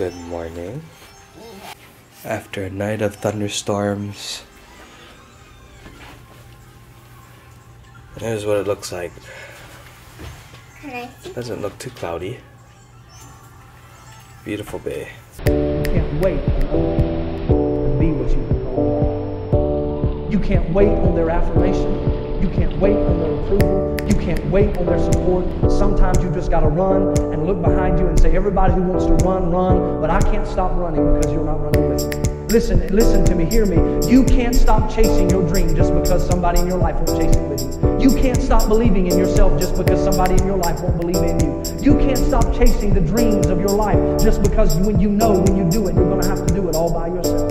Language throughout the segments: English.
Good morning. After a night of thunderstorms, here's what it looks like. Doesn't look too cloudy. Beautiful bay. can't wait to be what you become. You can't wait on their affirmation. You can't wait on their approval. You can't wait on their support. Sometimes you just got to run and look behind you and say, everybody who wants to run, run. But I can't stop running because you're not running with me. Listen, listen to me, hear me. You can't stop chasing your dream just because somebody in your life won't chase it with you. You can't stop believing in yourself just because somebody in your life won't believe in you. You can't stop chasing the dreams of your life just because when you know when you do it, you're going to have to do it all by yourself.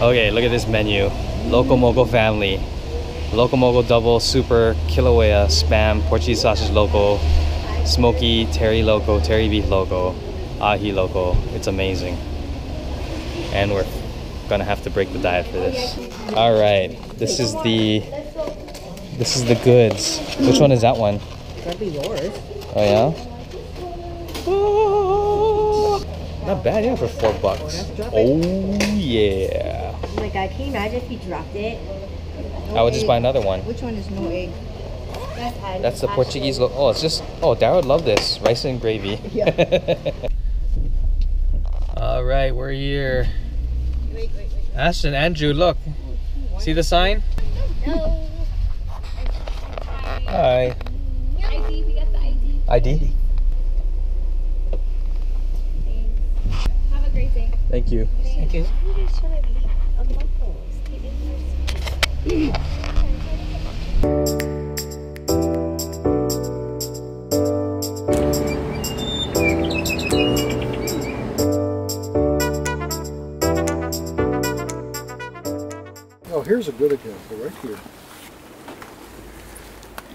Okay, look at this menu. Loco Moco family. Loco Moco double super kilauea spam Portuguese sausage loco, smoky terry loco, terry beef loco, ahi loco. It's amazing. And we're gonna have to break the diet for this. All right, this is the this is the goods. Which one is that one? That'd be yours. Oh yeah. Oh, not bad, yeah, for four bucks. Oh yeah. My god, can you imagine if you dropped it? No I would just buy another one. Which one is no egg? That's, That's the Portuguese look. Oh, it's just. Oh, Dara would love this rice and gravy. Yeah. All right, we're here. Wait, wait, wait. Ashton, Andrew, look. See the sign? No. Hi. ID, we got the ID. ID. Have a great day. Thank you. Thank you. Oh, here's a good example right here.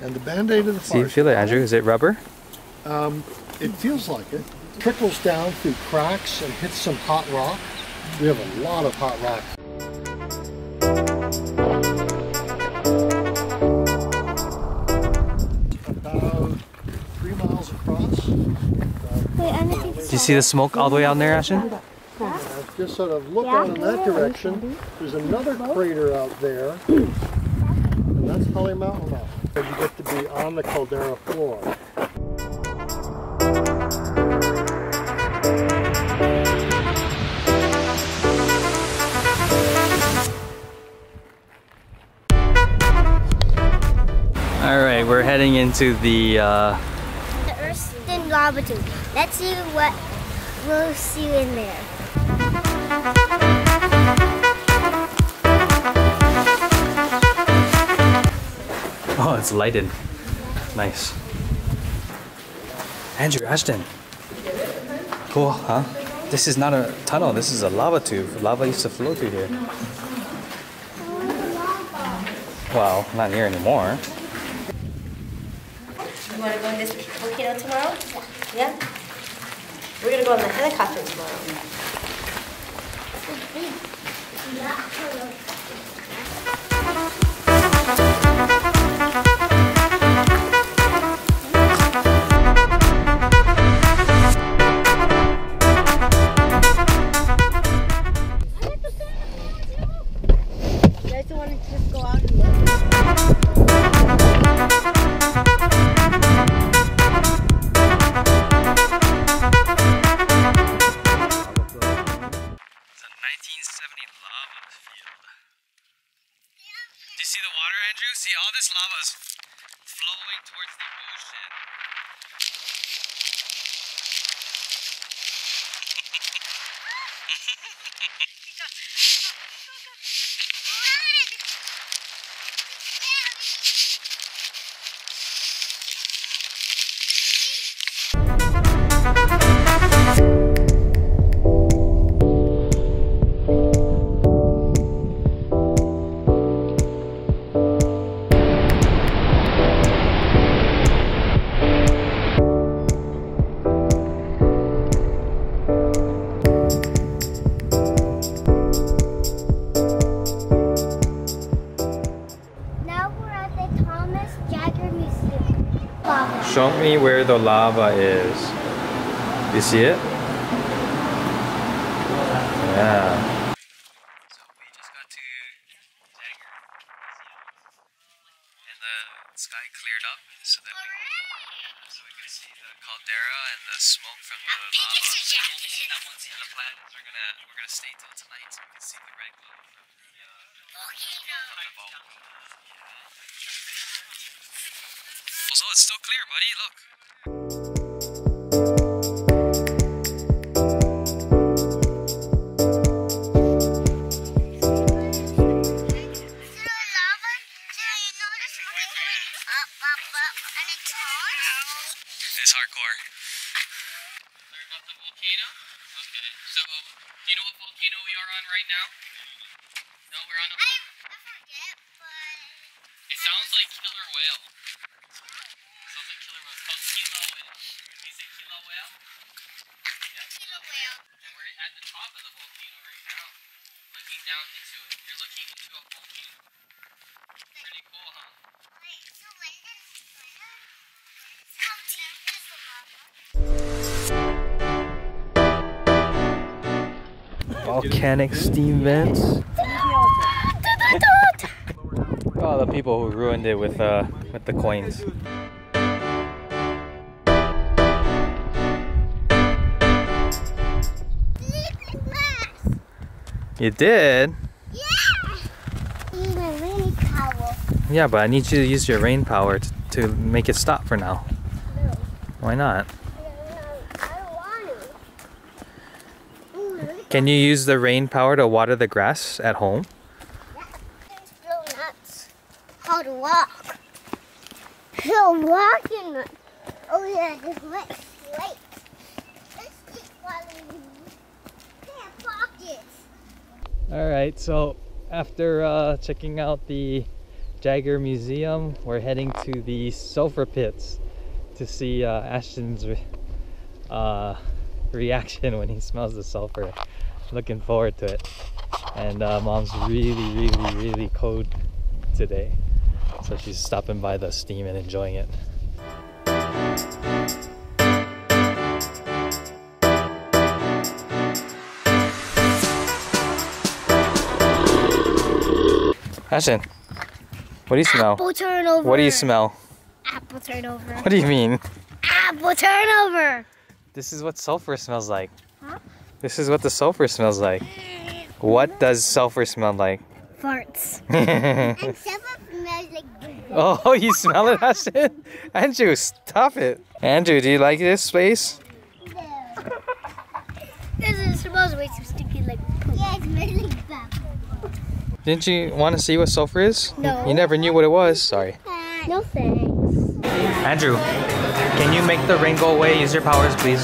And the band-aid of the See, you feel it, Andrew? Is it rubber? Um, it feels like it. Trickles down through cracks and hits some hot rock. We have a lot of hot rock. Do you see the smoke all the way out in there, Ashton? Uh, just sort of look out in that direction. There's another crater out there. And that's Holly Mountain now. You get to be on the caldera floor. All right, we're heading into the. Uh, The Thurston Lava Tube. Let's see what we'll see in there. oh, it's lighted. Nice. Andrew, Ashton. Cool, huh? This is not a tunnel. This is a lava tube. Lava used to flow through here. Well, not here anymore. You want to go in this volcano tomorrow? Yeah. We're gonna go on the helicopter tomorrow. all this lava is flowing towards the ocean. me where the lava is. You see it? Yeah. So we just got to Jaggar and the sky cleared up so that we, so we could see the caldera and the smoke from the lava. And the plan is we're gonna we're gonna stay till tonight so we can see the red glow from the uh, from the volcano. So it's still clear, buddy. Look. It's hardcore. Learn about the volcano? Okay. So, do you know what volcano we are on right now? No, we're on a. It sounds like killer whale. Sounds like killer whale. It's called Kilo whale. Can you say kilo whale? Yeah. And we're at the top of the volcano right now, looking down into it. You're looking into a volcano. Pretty cool, huh? How deep is the lava? Volcanic steam vents. Oh, the people who ruined it with uh with the coins. You did? Yeah! Use my rainy towel. Yeah, but I need you to use your rain power to, to make it stop for now. No. Why not? I don't want to. Ooh, look at Can you use the rain power to water the grass at home? Nuts. How to walk. So walking. Oh yeah, this wet slate. Let's keep following. Yeah, pockets. All right, so after uh, checking out the Jaggar Museum, we're heading to the sulfur pits to see uh, Ashton's re- uh, reaction when he smells the sulfur. Looking forward to it. And uh, mom's really, really, really cold today. So she's stopping by the steam and enjoying it. Ashton, what do you smell? Apple turnover. What do you smell? Apple turnover. What do you mean? Apple turnover. This is what sulfur smells like. Huh? This is what the sulfur smells like. What does sulfur smell like? Farts. and sulfur smells like boo. oh, you smell it, Ashton? Andrew, stop it. Andrew, do you like this place? No. This is, smells way too sticky like poop. Yeah, it smells like bad. Didn't you want to see what sulfur is? No. You never knew what it was. Sorry. No thanks. Andrew, can you make the rain go away? Use your powers, please.